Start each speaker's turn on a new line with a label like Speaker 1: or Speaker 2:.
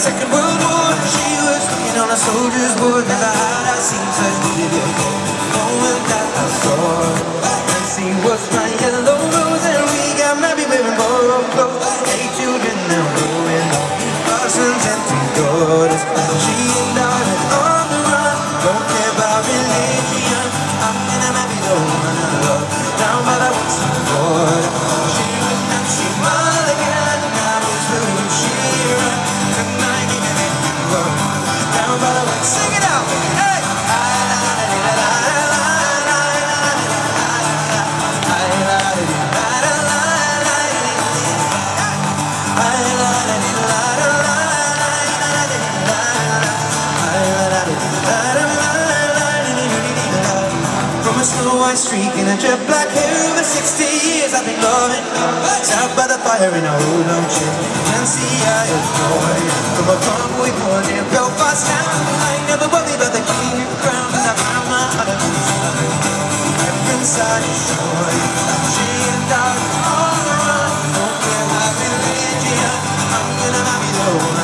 Speaker 1: Second World War. She was working on a soldier's board. Never had I seen such beauty. Moment that I saw. And she was my yellow rose, and we got married wearing borrowed clothes. Eight children now growing up. Parsons and three daughters. She and I went on the run. Don't care about religion. I'm gonna marry the woman I love. A snow white streak in a jet black hair over 60 years I've been loving Sat by the fire in a old long chair Nancy I adore From a convoy born near Belfast town. I never worried about the king and crown And I found my heart inside is joy. She and I are on the run Don't care about religion. I'm gonna marry the one